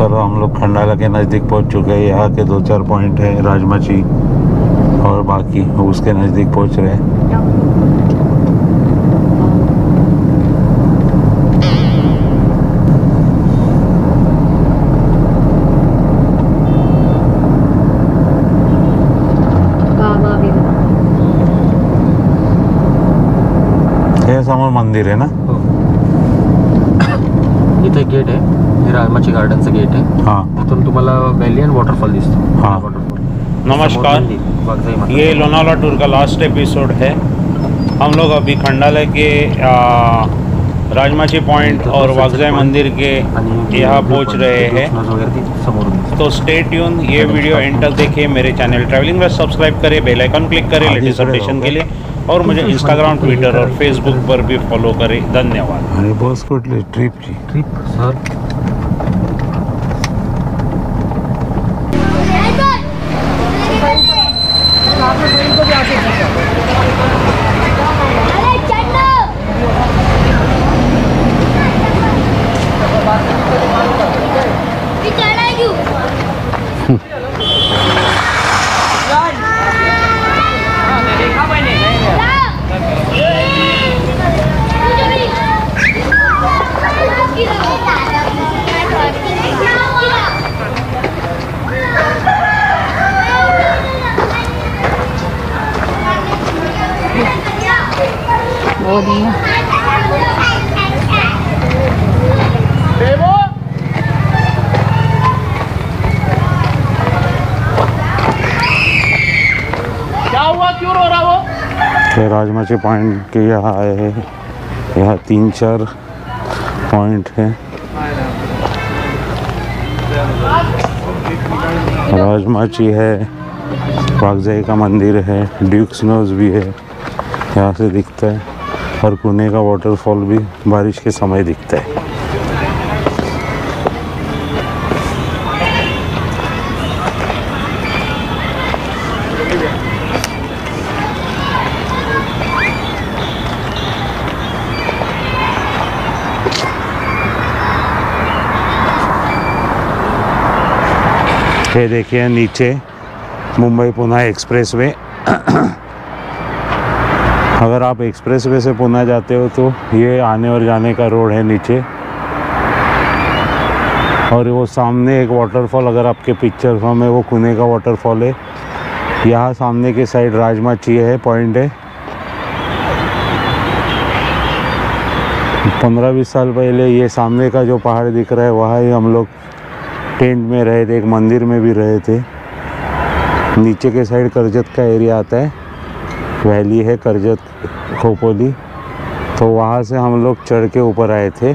चलो हम लोग खंडाला के नज़दीक पहुँच चुके हैं। यहाँ के दो चार पॉइंट है राजमाची और बाकी उसके नज़दीक पहुँच रहे हैं। हे समोर मंदिर है ना? हो इथे गेट आहे राजमाची गार्डनचं गेट आहे. हाँ. इथून तुम्हाला व्हॅली अँड वॉटरफॉल दिसतो. हा. वॉटरफॉल नमस्कार. वाघजाई माता. ये लोनावाला टूर का लास्ट एपिसोड है. हम लोग अभी खंडालय के आ, राजमाची पॉइंट और वागजाई मंदिर के यहाँ पहुँच रहे हैं. वगैरे ती समोरून दिसतं. तो स्टे ट्यून ये वीडियो एंड तक देखिए मेरे चैनल ट्रैवलिंग में सब्सक्राइब करें बेल आइकन क्लिक करें लेटेस्ट अपडेशन के लिए. और मुझे इंस्टाग्राम ट्विटर और फेसबुक पर भी फॉलो करें. धन्यवाद. आणि बस कुठली ट्रिपची ट्रिप सर राजमाची पॉइंट के यहाँ आए हैं। यहाँ तीन चार पॉइंट हैं। राजमाची है, वागजाई का मंदिर है ड्यूक्स नोज़ भी है, यहाँ से दिखता है। और पुणे का वाटरफॉल भी बारिश के समय दिखता है। ये देखिए नीचे मुंबई पुणे एक्सप्रेस वे अगर आप एक्सप्रेस वे से पुणे जाते हो तो ये आने और जाने का रोड है नीचे। और वो सामने एक वाटरफॉल अगर आपके पिक्चर फॉर्म है, वो कुने का वाटरफॉल है। यहाँ सामने के साइड राजमा राजमाची है पॉइंट है। पंद्रह बीस साल पहले ये सामने का जो पहाड़ दिख रहा है, वहाँ ही हम लोग टेंट में रहे थे, एक मंदिर में भी रहे थे। नीचे के साइड करजत का एरिया आता है वैली है करजत, खोपोली। तो वहाँ से हम लोग चढ़ के ऊपर आए थे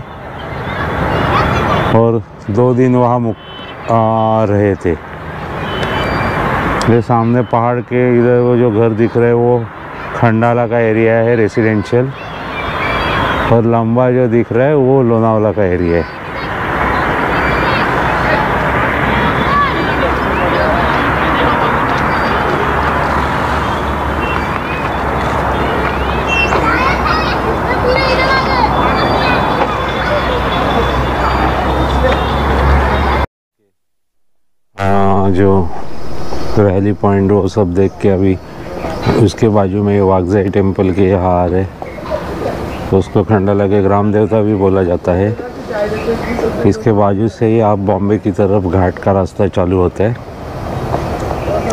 और दो दिन वहाँ मुक, आ, रहे थे। ये सामने पहाड़ के इधर वो जो घर दिख रहे वो खंडाला का एरिया है रेसिडेंशियल और लंबा जो दिख रहा है, वो लोनावाला का एरिया है। आ, जो वैली पॉइंट वो सब देख के अभी उसके बाजू में ये वागजाई टेंपल के यहाँ आ रहे तो उसको खंडाला के ग्राम देवता भी बोला जाता है। इसके बाजू से ही आप बॉम्बे की तरफ़ घाट का रास्ता चालू होता है।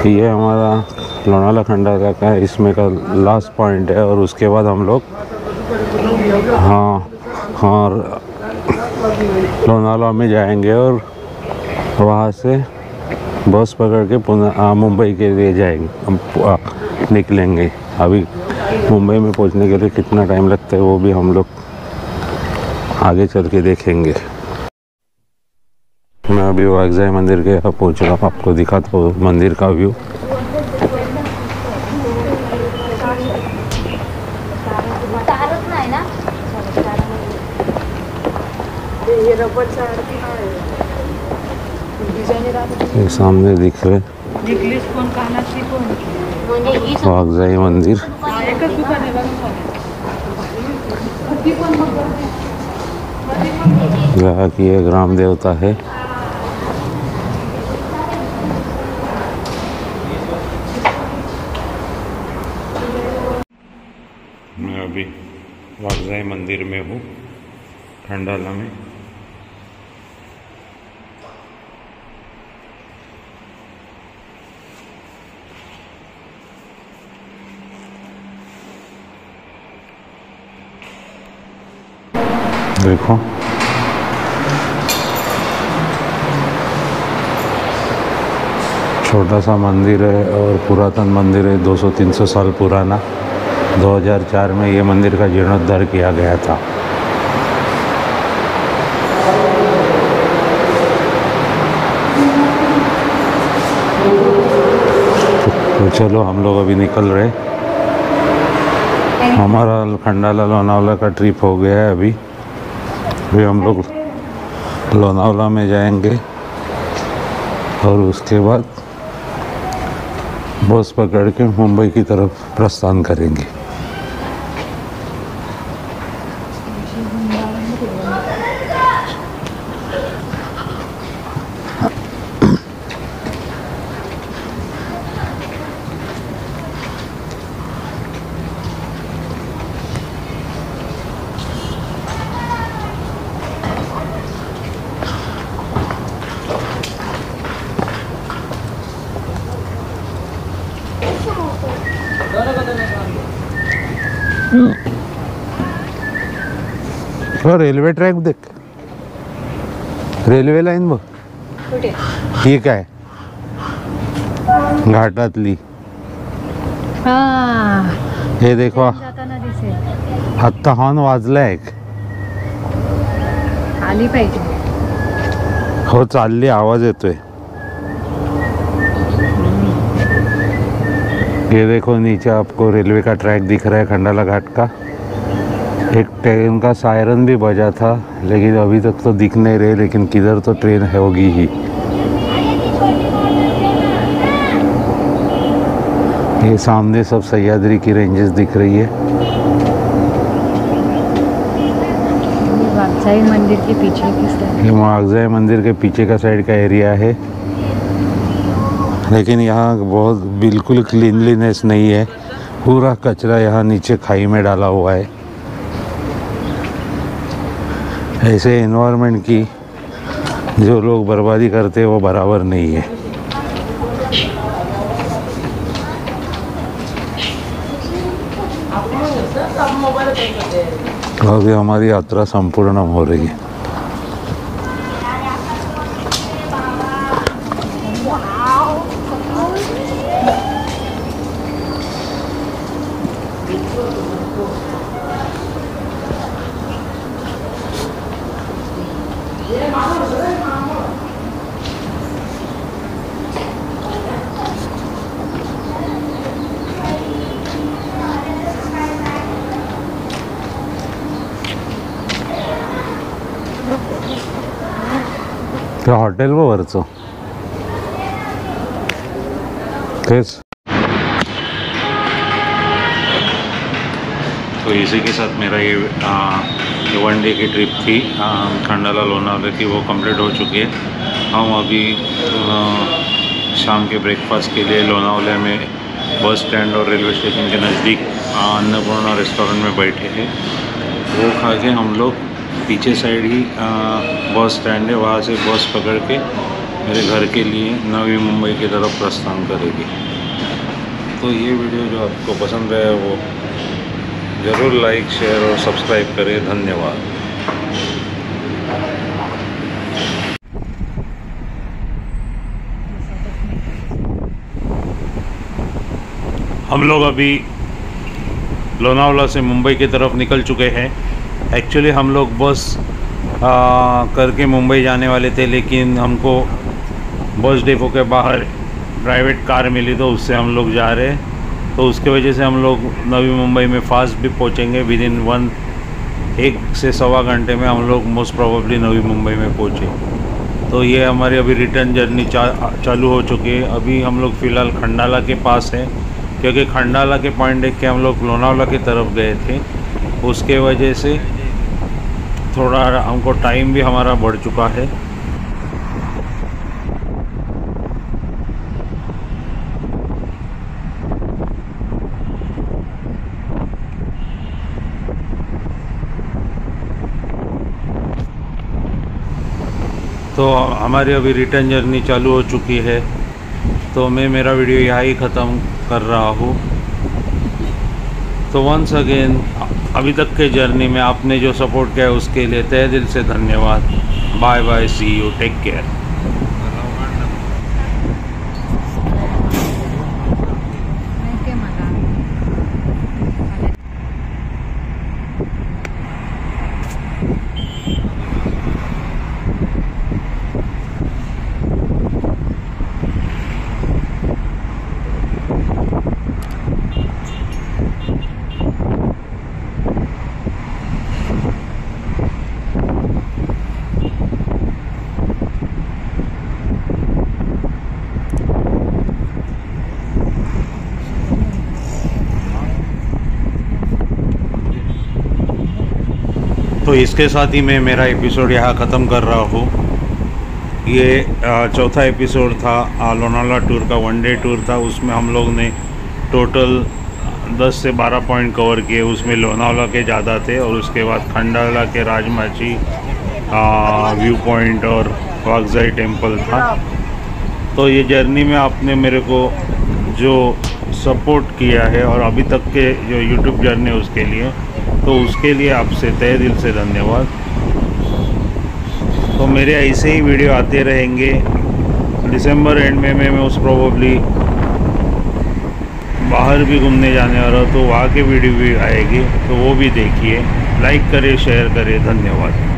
ये हमारा लोनाला खंडाला का इसमें का लास्ट पॉइंट है और उसके बाद हम लोग हाँ हाँ लोनाला में जाएँगे और वहाँ से बस पकड़ के पुनः मुंबई के लिए जाएँगे। हम निकलेंगे। अभी मुंबई में पहुँचने के लिए कितना टाइम लगता है वो भी हम लोग आगे चल के देखेंगे। मैं अभी वागजाई मंदिर के यहाँ पहुँच रहा हूँ आपको दिखाता हूँ मंदिर का व्यू नाही ना? एक सामने दिख रहे। वागजाई मंदिर। यहाँ की एक ग्राम देवता है। मैं अभी वागजाई मंदिर में हूँ ठंडा में। देखो। छोटा सा मंदिर है और पुरातन मंदिर है 200-300 साल पुराना। 2004 में ये मंदिर का जीर्णोद्धार किया गया था। तो चलो, हम लोग अभी निकल रहे। हमारा खंडाला लोनावला का ट्रिप हो गया है अभी। अभी हम लोग लोनावला में जाएँगे और उसके बाद बस पकड़ के मुंबई की तरफ़ प्रस्थान करेंगे। हो रेल्वे ट्रॅक देख। रेल्वे लाईन बघ ही काय? घाटातली। हा। हे देखो। आत्ता हॉर्न वाजला एक. आली पाहिजे. हो चालली आवाज़ येतोय. ये देखो नीचे आपको रेलवे का ट्रैक दिख रहा है खंडाला घाट का. एक ट्रेन का सायरन भी बजा था लेकिन अभी तक तो दिख नहीं रहे लेकिन किधर तो ट्रेन है होगी ही। ये सामने सब सह्याद्री की रेंजेस दिख रही है। मंदिर के पीछे तरह ये मुआवजा मंदिर के पीछे का साइड का एरिया है। लेकिन यहाँ बहुत बिल्कुल क्लीनलीनेस नहीं है। पूरा कचरा यहाँ नीचे खाई में डाला हुआ है। ऐसे इन्वायरमेंट की जो लोग बर्बादी करते हैं वो बराबर नहीं है। अभी हमारी यात्रा संपूर्ण हो रही है। त्या हॉटेल व वरचं. तेच. तो इसी के साथ मेरा ये वन डे की ट्रिप थी खंडाला लोनावले की, वो कंप्लीट हो चुकी है। हम अभी शाम के ब्रेकफास्ट के लिए लोनावला में बस स्टैंड और रेलवे स्टेशन के नज़दीक अन्नपूर्णा रेस्टोरेंट में बैठे हैं। वो खा के हम लोग पीछे साइड ही बस स्टैंड है, वहाँ से बस पकड़ के मेरे घर के लिए नवी मुंबई की तरफ़ प्रस्थान करेगी। तो ये वीडियो जो आपको पसंद आया वो ज़रूर लाइक शेयर और सब्सक्राइब करें। धन्यवाद। हम लोग अभी लोनावला से मुंबई की तरफ़ निकल चुके हैं। एक्चुअली हम लोग बस आ, करके मुंबई जाने वाले थे लेकिन हमको बस डिपो के बाहर प्राइवेट कार मिली तो उससे हम लोग जा रहे तो उसके वजह से हम लोग नवी मुंबई में फास्ट भी पहुँचेंगे। विद इन वन एक से सवा घंटे में हम लोग मोस्ट प्रोबेबली नवी मुंबई में पहुँचे। तो ये हमारी अभी रिटर्न जर्नी चा, चालू हो चुकी है। अभी हम लोग फ़िलहाल खंडाला के पास हैं क्योंकि खंडाला के पॉइंट देख के हम लोग लोनावला की तरफ़ गए थे। उसके वजह से थोड़ा हमको टाइम भी हमारा बढ़ चुका है। तो हमारी अभी रिटर्न जर्नी चालू हो चुकी है। तो मैं मेरा वीडियो यहाँ ही ख़त्म कर रहा हूँ। तो वंस अगेन अभी तक के जर्नी में आपने जो सपोर्ट किया है, उसके लिए तय दिल से धन्यवाद। Bye bye see you take care माहिती मला तो इसके साथ ही मैं मेरा एपिसोड यहाँ ख़त्म कर रहा हूँ। ये चौथा एपिसोड था लोनावाला टूर का वन डे टूर था। उसमें हम लोग ने टोटल 10 से 12 पॉइंट कवर किए। उसमें लोनावाला के ज़्यादा थे और उसके बाद खंडाला के राजमाची व्यू पॉइंट और वागजाई टेंपल था। तो ये जर्नी में आपने मेरे को जो सपोर्ट किया है और अभी तक के जो यूट्यूब जर्नी है उसके लिए तो उसके लिए आपसे तय दिल से धन्यवाद। तो मेरे ऐसे ही वीडियो आते रहेंगे। दिसंबर एंड में मैं मैं उस प्रोबली बाहर भी घूमने जाने वाला तो वहाँ के वीडियो भी आएगी तो वो भी देखिए। लाइक करें शेयर करें, धन्यवाद।